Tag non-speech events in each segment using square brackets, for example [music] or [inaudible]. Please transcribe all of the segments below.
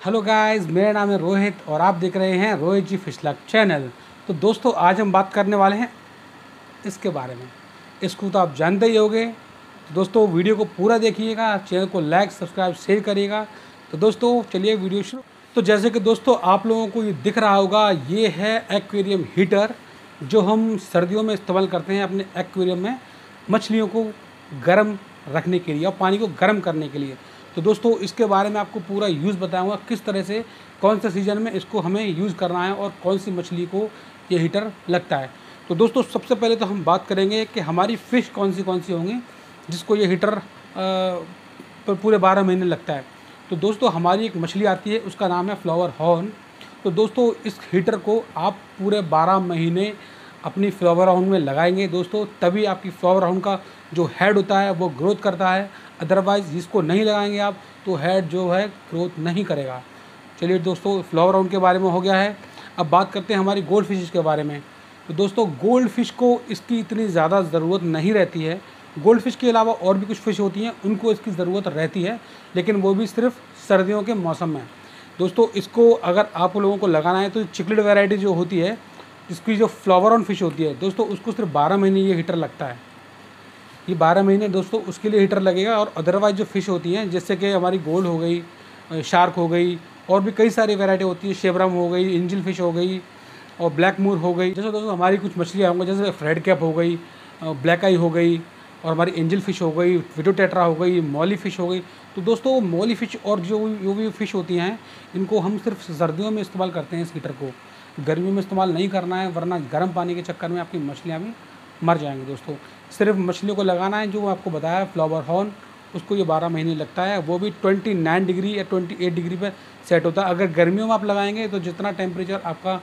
Hello guys मेरा नाम है रोहित और आप देख रहे हैं रोहित जी फिशलक चैनल तो दोस्तों, आज हम बात करने वाले हैं इसके बारे में। इसको तो आप जानते ही होंगे। तो दोस्तों, वीडियो को पूरा देखिएगा, चैनल को लाइक सब्सक्राइब शेयर करिएगा। तो दोस्तों, चलिए वीडियो शुरू। तो जैसे कि दोस्तों, आप लोगों को ये दिख रहा होगा, ये है एक्वेरियम हीटर जो हम सर्दियों में इस्तेमाल करते हैं अपने एक्वेरियम में मछलियों को गर्म रखने के लिए और पानी को गर्म करने के लिए। तो दोस्तों, इसके बारे में आपको पूरा यूज़ बताऊँगा, किस तरह से, कौन से सीज़न में इसको हमें यूज़ करना है और कौन सी मछली को ये हीटर लगता है। तो दोस्तों, सबसे पहले तो हम बात करेंगे कि हमारी फ़िश कौन सी कौन सी होंगी, जिसको ये हीटर पर पूरे बारह महीने लगता है। तो दोस्तों, हमारी एक मछली आती है, उसका नाम है फ्लावर हॉर्न तो दोस्तों, इस हीटर को आप पूरे बारह महीने अपनी फ्लावर राउंड में लगाएँगे दोस्तों, तभी आपकी फ्लावर राउंड का जो हेड होता है, वो ग्रोथ करता है। अदरवाइज़ जिसको नहीं लगाएँगे आप तो हेड जो है ग्रोथ नहीं करेगा। चलिए दोस्तों फ्लावर राउंड के बारे में हो गया है। अब बात करते हैं हमारी गोल्ड फ़िश के बारे में। तो दोस्तों गोल्ड फ़िश को इसकी इतनी ज़्यादा ज़रूरत नहीं रहती है। गोल्ड फ़िश के अलावा और भी कुछ फ़िश होती हैं, उनको इसकी ज़रूरत रहती है, लेकिन वो भी सिर्फ़ सर्दियों के मौसम में। दोस्तों, इसको अगर आप लोगों को लगाना है तो चिकलेट वेराइटी जो होती है इसकी जो फ्लावर ऑन फ़िश होती है, दोस्तों, उसको सिर्फ़ बारह महीने ये हीटर लगता है। ये बारह महीने, दोस्तों, उसके लिए हीटर लगेगा और अदरवाइज़ जो फ़िश होती हैं, जैसे कि हमारी गोल्ड हो गई शार्क हो गई, और भी कई सारी वैरायटी होती है शेबरम हो गई इंजल फ़िश हो गई, और ब्लैक मूर हो गई। जैसे दोस्तों, हमारी कुछ मछलियाँ होंगी, जैसे रेड कैप हो गई ब्लैक आई हो गई, और हमारी एंजल फ़िश हो गई विडो टेट्रा हो गई मॉली फ़िश हो गई तो दोस्तों, मोली फ़िश और जो जो भी फ़िश होती हैं, इनको हम सिर्फ़ सर्दियों में इस्तेमाल करते हैं इस हीटर को। गर्मी में इस्तेमाल नहीं करना है, वरना गर्म पानी के चक्कर में आपकी मछलियाँ भी मर जाएँगी दोस्तों। सिर्फ़ मछलियों को लगाना है, जो आपको बताया, फ्लावर हॉर्न उसको ये बारह महीने लगता है, वो भी ट्वेंटी नाइन डिग्री या ट्वेंटी एट डिग्री पर सेट होता है। अगर गर्मियों में आप लगाएँगे तो जितना टेम्परेचर आपका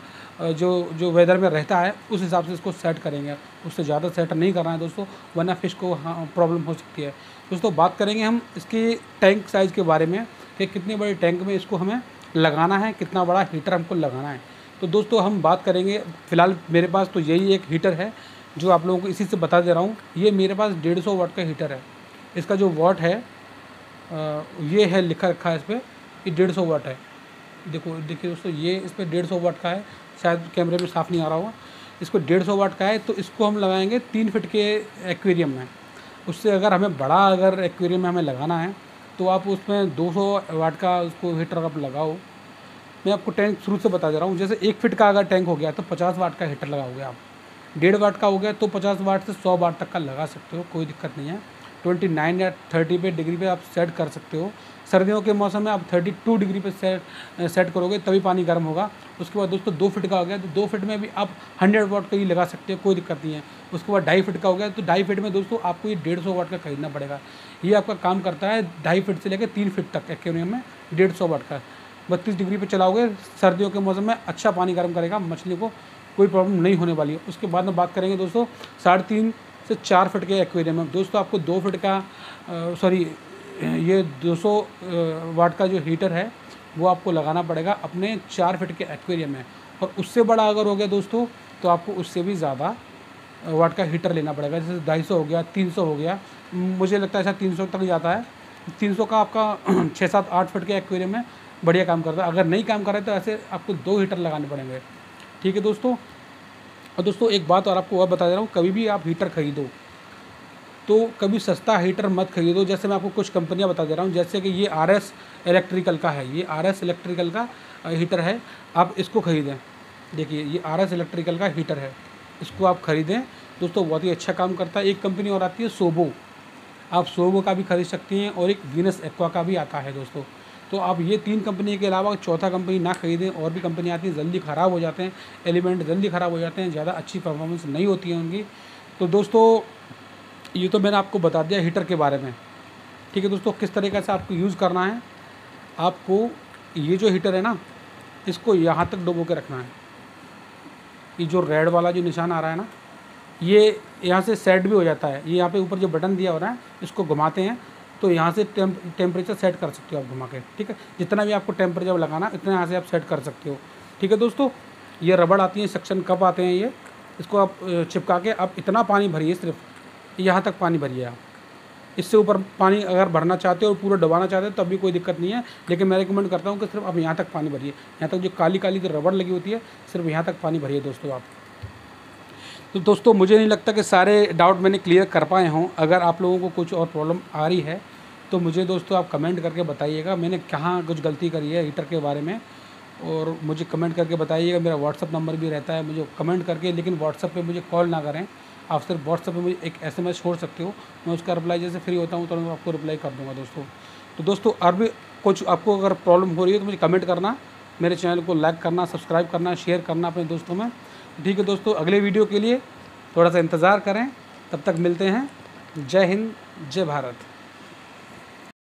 जो जो वेदर में रहता है, उस हिसाब से इसको सेट करेंगे। उससे ज़्यादा सेट नहीं करना है दोस्तों, वरना फ़िश को हाँ प्रॉब्लम हो सकती है। दोस्तों, बात करेंगे हम इसके टैंक साइज़ के बारे में, कि कितने बड़े टैंक में इसको हमें लगाना है, कितना बड़ा हीटर हमको लगाना है। तो दोस्तों, हम बात करेंगे, फ़िलहाल मेरे पास तो यही एक हीटर है, जो आप लोगों को इसी से बता दे रहा हूँ। ये मेरे पास डेढ़ सौ वाट का हीटर है। इसका जो वाट है ये है लिखा रखा है इस पर कि डेढ़ सौ वाट है। देखो, देखिए दोस्तों, ये इस पर डेढ़ सौ वाट का है। शायद कैमरे में साफ़ नहीं आ रहा होगा। इसको डेढ़ सौ वाट का है तो इसको हम लगाएँगे तीन फिट के एक्वेरियम में। उससे अगर हमें बड़ा अगर एक्वेरियम में हमें लगाना है तो आप उसमें 200 वाट का उसको हीटर आप लगाओ। मैं आपको टैंक शुरू से बता दे रहा हूँ, जैसे एक फिट का अगर टैंक हो गया तो पचास वाट का हीटर लगाओगे आप। डेढ़ वाट का हो गया तो पचास वाट से सौ वाट तक का लगा सकते हो, कोई दिक्कत नहीं है। ट्वेंटी नाइन या थर्टी पे डिग्री पे आप सेट कर सकते हो। सर्दियों के मौसम में आप थर्टी टू डिग्री पे सेट सेट करोगे, तभी पानी गर्म होगा। उसके बाद दोस्तों दो फिट का हो गया तो दो फिट में भी आप हंड्रेड वाट का ही लगा सकते हो, कोई दिक्कत नहीं है। उसके बाद ढाई फिट का हो गया तो ढाई फिट में दोस्तों आपको ये डेढ़ सौ वाट का खरीदना पड़ेगा। ये आपका काम करता है ढाई फिट से लेकर तीन फिट तक एक्वेरियम में, डेढ़ सौ वाट का। बत्तीस डिग्री पर चलाओगे, सर्दियों के मौसम में अच्छा पानी गर्म करेगा, मछली को कोई प्रॉब्लम नहीं होने वाली है। उसके बाद में बात करेंगे दोस्तों साढ़े तीन से चार फिट के एक्वेरियम में दोस्तों, आपको दो फिट का सॉरी ये 200 वाट का जो हीटर है, वो आपको लगाना पड़ेगा अपने चार फिट के एक्वेरियम में। और उससे बड़ा अगर हो गया दोस्तों तो आपको उससे भी ज़्यादा वाट का हीटर लेना पड़ेगा। जैसे ढाई सौ हो गया, तीन सौ हो गया, मुझे लगता है ऐसा तीन सौ तक जाता है। तीन सौ का आपका [clears throat] छः सात आठ फिट के एक्वेरियम में बढ़िया काम करता है। अगर नहीं काम कर रहे तो ऐसे आपको दो हीटर लगाने पड़ेंगे। ठीक है दोस्तों और दोस्तों, एक बात और आपको और बता दे रहा हूँ, कभी भी आप हीटर खरीदो तो कभी सस्ता हीटर मत खरीदो, जैसे मैं आपको कुछ कंपनियाँ बता दे रहा हूँ, जैसे कि ये आर एस इलेक्ट्रिकल का है, ये आर एस इलेक्ट्रिकल का हीटर है, आप इसको ख़रीदें। देखिए, ये आर एस इलेक्ट्रिकल का हीटर है, इसको आप ख़रीदें। दोस्तों, बहुत ही अच्छा काम करता है, एक कंपनी और आती है, सोबो। आप सोबो का भी खरीद सकती हैं और एक वीनस एक्वा का भी आता है, दोस्तों। तो आप ये तीन कंपनी के अलावा चौथा कंपनी ना खरीदें, और भी कंपनी आती हैं, जल्दी ख़राब हो जाते हैं, एलिमेंट जल्दी ख़राब हो जाते हैं, ज़्यादा अच्छी परफॉर्मेंस नहीं होती है उनकी। तो दोस्तों, ये तो मैंने आपको बता दिया हीटर के बारे में। ठीक है दोस्तों, किस तरीके से आपको यूज़ करना है? आपको ये जो हीटर है ना, इसको यहाँ तक डुबो के रखना है। ये जो रेड वाला जो निशान आ रहा है ना, ये यहाँ से सेट भी हो जाता है। ये यहाँ पे ऊपर जो बटन दिया हो रहा है, इसको घुमाते हैं। तो यहाँ से टेम्परेचर सेट कर सकते हो आप घुमा के, ठीक है? जितना भी आपको टेम्परेचर लगाना इतना यहाँ से आप सेट कर सकते हो, ठीक है दोस्तों? ये रबड़ आती है सेक्शन कप आते हैं ये? इसको आप चिपका के आप इतना पानी भरिए सिर्फ़ यहाँ तक पानी भरिए आप। इससे ऊपर पानी अगर भरना चाहते हो और पूरा डबाना चाहते हो, तब भी कोई दिक्कत नहीं है, लेकिन मैं रिकमेंड करता हूँ कि सिर्फ़ आप यहाँ तक पानी भरिए। यहाँ तक जो काली काली जो रबड़ लगी होती है, सिर्फ़ यहाँ तक पानी भरिए दोस्तों आप। तो दोस्तों, मुझे नहीं लगता कि सारे डाउट मैंने क्लियर कर पाए हों। अगर आप लोगों को कुछ और प्रॉब्लम आ रही है तो मुझे दोस्तों आप कमेंट करके बताइएगा। मैंने कहाँ कुछ गलती करी है हीटर के बारे में, और मुझे कमेंट करके बताइएगा। मेरा व्हाट्सअप नंबर भी रहता है, मुझे कमेंट करके, लेकिन व्हाट्सअप पे मुझे कॉल ना करें। आप सिर्फ़ व्हाट्सअप पे मुझे एक एसएमएस छोड़ सकते हो। मैं उसका रिप्लाई जैसे फ्री होता हूँ तो मैं आपको रिप्लाई कर दूँगा दोस्तों। तो दोस्तों और भी कुछ आपको अगर प्रॉब्लम हो रही है तो मुझे कमेंट करना। मेरे चैनल को लाइक करना, सब्सक्राइब करना, शेयर करना अपने दोस्तों में। ठीक है दोस्तों, अगले वीडियो के लिए थोड़ा सा इंतज़ार करें। तब तक मिलते हैं। जय हिंद, जय भारत।